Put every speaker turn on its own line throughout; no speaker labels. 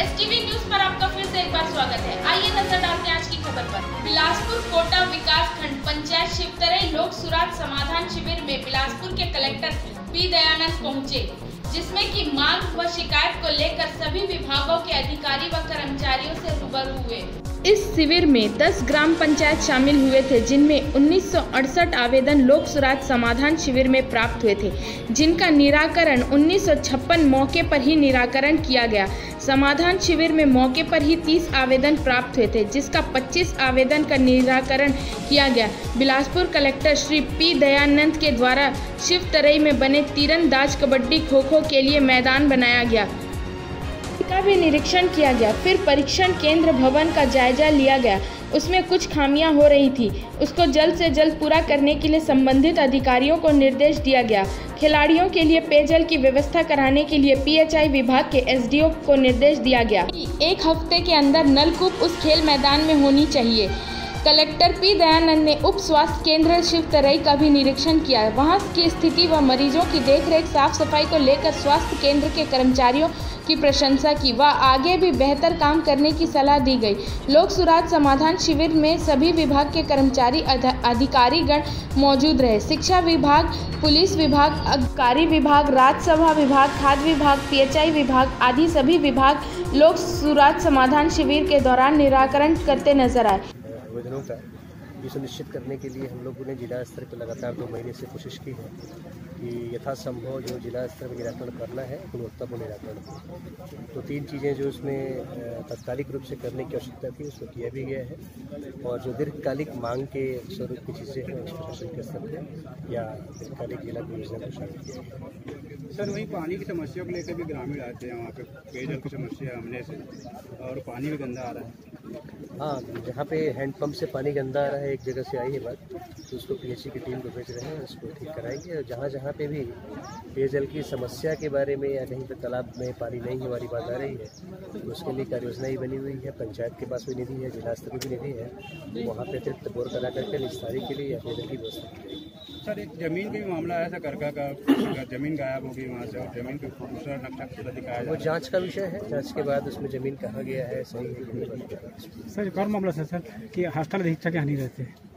STV news पर आपका फिर से एक बार स्वागत है। आइए नज़र डालते हैं आज की खबर पर। बिलासपुर कोटा विकास खंड पंचायत शिवतरे लोक सुराज समाधान शिविर में बिलासपुर के कलेक्टर पी दयानंद पहुँचे, जिसमें की मांग व शिकायत को लेकर सभी विभागों के अधिकारी व कर्मचारियों ऐसी रूबरू हुए। इस शिविर में 10 ग्राम पंचायत शामिल हुए थे, जिनमें 1968 आवेदन लोक सुराज समाधान शिविर में प्राप्त हुए थे, जिनका निराकरण 1956 मौके पर ही निराकरण किया गया। समाधान शिविर में मौके पर ही 30 आवेदन प्राप्त हुए थे, जिसका 25 आवेदन का निराकरण किया गया। बिलासपुर कलेक्टर श्री पी दयानंद के द्वारा शिव में बने तीरंदाज कबड्डी खो खो के लिए मैदान बनाया गया। का भी निरीक्षण किया गया। फिर परीक्षण केंद्र भवन का जायजा लिया गया। उसमें कुछ खामियाँ हो रही थी। उसको जल्द से जल्द पूरा करने के लिए संबंधित अधिकारियों को निर्देश दिया गया। खिलाड़ियों के लिए पेयजल की व्यवस्था कराने के लिए पीएचआई विभाग के एसडीओ को निर्देश दिया गया। एक हफ़्ते के अंदर नलकूप उस खेल मैदान में होनी चाहिए। कलेक्टर पी दयानंद ने उप स्वास्थ्य केंद्र शिव तरई का भी निरीक्षण किया। वहाँ की स्थिति व मरीजों की देखरेख, साफ़ सफ़ाई को लेकर स्वास्थ्य केंद्र के कर्मचारियों की प्रशंसा की व आगे भी बेहतर काम करने की सलाह दी गई। लोक सुराज समाधान शिविर में सभी विभाग के कर्मचारी अधिकारीगण मौजूद रहे। शिक्षा विभाग, पुलिस विभाग अबकारी विभाग, राज्यसभा विभाग, खाद्य विभाग, पीएचआई विभाग आदि सभी विभाग लोक सुराज समाधान शिविर के दौरान निराकरण करते नज़र आए।
आवेदनों का ये सुनिश्चित करने के लिए हम लोगों ने जिला स्तर पर लगातार दो महीने से कोशिश की है। कि यथासंभव जो जिला स्तर पर निराकरण करना है गुणवत्तापूर्ण निराकरण। तो तीन चीज़ें जो उसमें तत्कालिक रूप से करने की आवश्यकता थी उसको किया भी गया है। और जो दीर्घकालिक मांग के स्वरूप की चीज़ें हैं उस प्रशासन के स्तर पर या दीर्घकालिक जिला की योजना को शामिल किया गया
सर वही पानी की समस्या को लेकर भी ग्रामीण आते हैं वहाँ पे पेयजल की समस्या हमने से और पानी भी गंदा आ रहा है।
हाँ जहाँ पे हैंडपम्प से पानी गंदा आ रहा है एक जगह से आई है बात तो उसको पीएचसी की टीम को भेज रहे हैं उसको ठीक कराएँगे और जहाँ जहाँ पे भी पेयजल की समस्या के बारे में या कहीं पे तालाब में पानी नहीं हमारी बात आ रही है तो उसके लिए कार्य योजना ही बनी हुई है पंचायत के पास भी निधि है जिला स्तर की भी निधि है वहाँ पे अतिरिक्त बोर करा करके निस्तारी के लिए या पेयजल की व्यवस्था की जाएगी
सर एक ज़मीन का भी मामला है करका का ज़मीन गायब होगी वहाँ से और ज़मीन का दूसरा नक्शा पूरा दिखाया
वो जाँच का विषय है जाँच के बाद उसमें ज़मीन कहाँ गया है सही है
सर एक और मामला सर सर कि हॉस्टल अधीक्षक यहाँ नहीं रहते।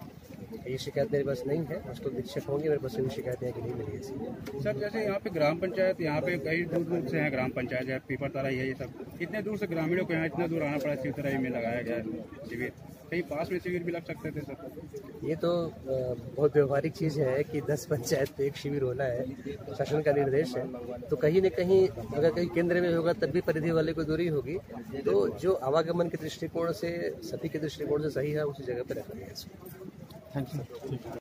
ये शिकायत मेरे पास नहीं है। उसको अधीक्षक होंगे मेरे पास भी शिकायत है कि नहीं मिली ऐसी।
सर जैसे यहाँ पे ग्राम पंचायत यहाँ पे कई दूर दूर से हैं ग्राम पंचायत है पीपर तारा है ये सब। कितने दूर से ग्रामीणों को यहाँ इतना दूर आना पड़ा शिवतराई में लगाया गया है शिविर। कहीं पास में शिविर भी लग सकते थे सर?
ये तो बहुत व्यवहारिक चीज़ है कि दस पंचायत पे एक शिविर होना है शासन का निर्देश है। तो कहीं न कहीं अगर कहीं केंद्र में होगा तब भी परिधि वाले को दूरी होगी। तो जो आवागमन के दृष्टिकोण से सभी के दृष्टिकोण से सही है उसी जगह पर रखा गया 看
清楚